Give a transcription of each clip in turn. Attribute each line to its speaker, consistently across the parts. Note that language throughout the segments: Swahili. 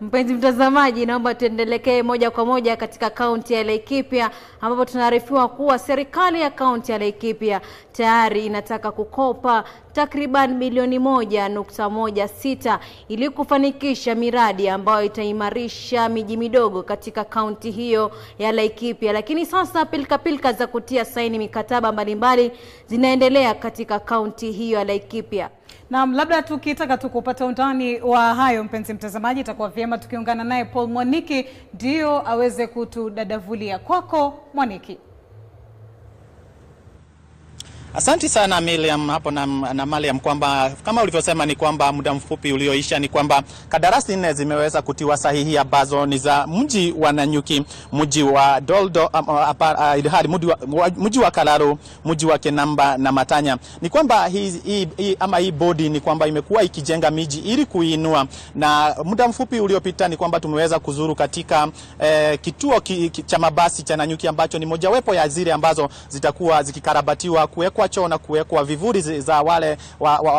Speaker 1: Mpenzi mtazamaji, naomba tuendelekee moja kwa moja katika kaunti ya Laikipia ambapo tunaarifiwa kuwa serikali ya kaunti ya Laikipia tayari inataka kukopa takriban milioni moja nukta moja sita ili kufanikisha miradi ambayo itaimarisha miji midogo katika kaunti hiyo ya Laikipia. Lakini sasa pilika pilika za kutia saini mikataba mbalimbali zinaendelea katika kaunti hiyo ya Laikipia.
Speaker 2: Naam, labda tukitaka tu kupata undani wa hayo, mpenzi mtazamaji, itakuwa vyema tukiungana naye Paul Mwaniki ndio aweze kutudadavulia. Kwako Mwaniki.
Speaker 3: Asanti sana Miriam hapo na, na Mariam kwamba kama ulivyosema ni kwamba muda mfupi ulioisha ni kwamba kadarasi nne zimeweza kutiwa sahihi ambazo ni za mji wa Nanyuki, mji wa Doldo, ilhali mji wa Kalaro, mji wa Kenamba na Matanya. Ni kwamba hii, hii, hii, ama hii bodi ni kwamba imekuwa ikijenga miji ili kuinua, na muda mfupi uliopita ni kwamba tumeweza kuzuru katika eh, kituo ki, ki, cha mabasi cha Nanyuki ambacho ni mojawapo ya zile ambazo zitakuwa zikikarabatiwa kuwekwa choo na kuwekwa vivuli za wale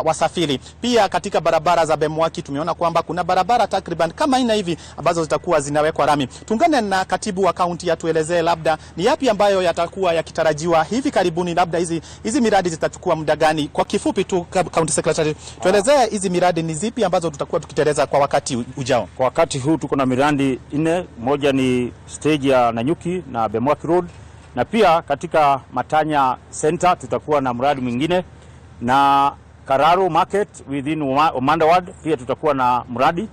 Speaker 3: wasafiri wa, wa pia katika barabara za Bemwaki tumeona kwamba kuna barabara takriban kama nne hivi ambazo zitakuwa zinawekwa rami. Tungane na katibu wa kaunti atuelezee labda ni yapi ambayo yatakuwa yakitarajiwa hivi karibuni, labda hizi hizi miradi zitachukua muda gani? Kwa kifupi tu, county secretary, tuelezee hizi miradi ni zipi ambazo tutakuwa tukiteleza kwa wakati ujao.
Speaker 4: Kwa wakati huu tuko na miradi nne, moja ni stage ya Nanyuki na Bemwaki Road na pia katika Matanya Center tutakuwa na mradi mwingine na Kararu Market within Omanda Ward pia tutakuwa na mradi.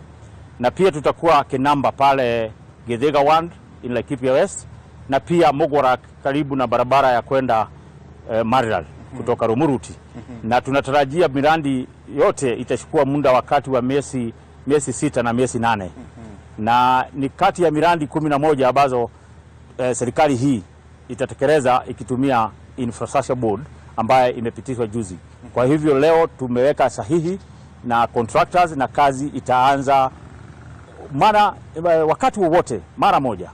Speaker 4: Na pia tutakuwa Kinamba pale Gedega Ward in Laikipia West na pia mogora karibu na barabara ya kwenda eh, Maralal kutoka Rumuruti. Na tunatarajia miradi yote itachukua muda wakati wa miezi miezi sita na miezi nane. Na ni kati ya mirandi kumi na moja ambazo eh, serikali hii itatekeleza ikitumia infrastructure board ambayo imepitishwa juzi. Kwa hivyo leo tumeweka sahihi na contractors na kazi itaanza mara wakati wowote mara moja.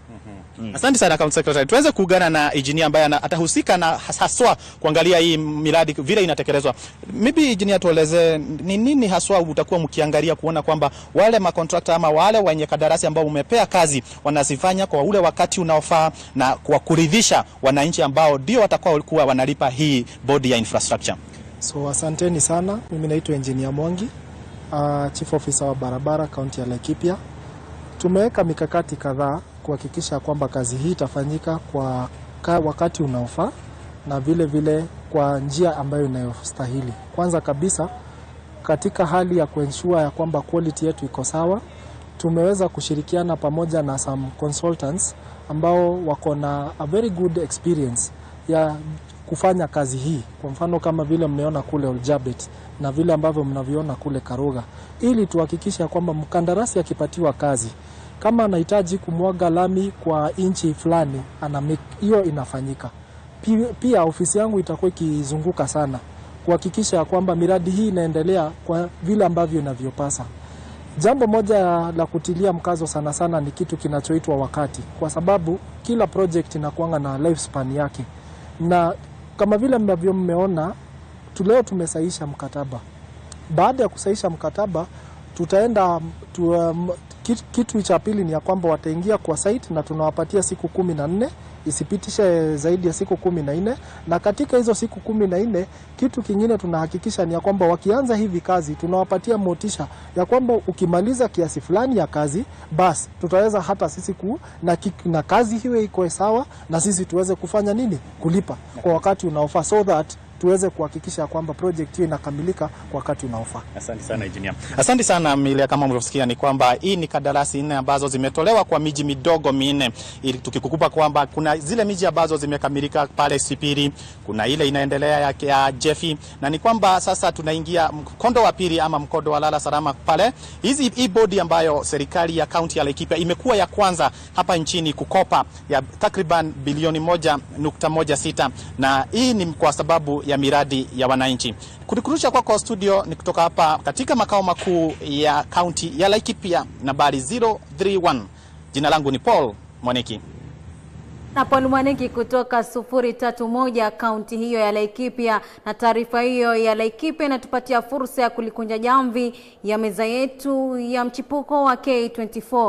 Speaker 3: Mm. Asante sana County Secretary. Tuweze kuungana na engineer ambaye atahusika na haswa kuangalia hii miradi vile inatekelezwa. Maybe engineer, tueleze ni nini haswa utakuwa mkiangalia kuona kwamba wale makontrakta ama wale wenye kadarasi ambao umepea kazi wanazifanya kwa ule wakati unaofaa na kwa kuridhisha wananchi ambao ndio watakuwa kuwa wanalipa hii bodi ya infrastructure.
Speaker 5: So asanteni sana. Mimi naitwa engineer Mwangi, uh, chief officer wa barabara kaunti ya Laikipia. Tumeweka mikakati kadhaa kuhakikisha kwamba kazi hii itafanyika kwa wakati unaofaa na vile vile kwa njia ambayo inayostahili. Kwanza kabisa, katika hali ya kuensure ya kwamba quality yetu iko sawa, tumeweza kushirikiana pamoja na some consultants ambao wako na a very good experience ya kufanya kazi hii, kwa mfano kama vile mmeona kule Oljabet na vile ambavyo mnaviona kule Karuga, ili tuhakikishe kwamba mkandarasi akipatiwa kazi kama anahitaji kumwaga lami kwa inchi fulani, hiyo inafanyika. Pia, ofisi yangu itakuwa ikizunguka sana kuhakikisha kwamba miradi hii inaendelea kwa vile ambavyo inavyopasa. Jambo moja la kutilia mkazo sana sana ni kitu kinachoitwa wakati, kwa sababu kila project inakuanga na lifespan yake, na kama vile mnavyo mmeona tuleo tumesaisha mkataba. Baada ya kusaisha mkataba tutaenda tu, um, kitu cha pili ni ya kwamba wataingia kwa site na tunawapatia siku kumi na nne isipitishe zaidi ya siku kumi na nne. Na katika hizo siku kumi na nne kitu kingine tunahakikisha ni ya kwamba wakianza hivi kazi tunawapatia motisha ya kwamba ukimaliza kiasi fulani ya kazi basi tutaweza hata sisi ku, na, na kazi hiwe iko sawa na sisi tuweze kufanya nini? Kulipa kwa wakati unaofaa. So that tuweze kuhakikisha kwamba project hiyo inakamilika kwa wakati unaofaa.
Speaker 3: Asante sana engineer. Asante sana Milia, kama mlivyosikia ni kwamba hii ni kandarasi nne ambazo zimetolewa kwa miji midogo minne, ili tukikukupa kwamba kuna zile miji ambazo zimekamilika pale Sipiri, kuna ile inaendelea ya, ya Jefi, na ni kwamba sasa tunaingia mkondo wa pili ama mkondo wa lala salama pale. Hizi hii bodi ambayo serikali ya kaunti ya Laikipia imekuwa ya kwanza hapa nchini kukopa ya takriban bilioni moja nukta moja sita na hii ni kwa sababu ya miradi ya wananchi. Kulikurusha kwako kwa studio ni kutoka hapa katika makao makuu ya kaunti ya Laikipia, nambari 031. Jina langu ni Paul Mwaniki.
Speaker 1: na Paul Mwaniki kutoka sufuri tatu moja kaunti hiyo ya Laikipia. Na taarifa hiyo ya Laikipia inatupatia fursa ya kulikunja jamvi ya meza yetu ya mchipuko wa K24.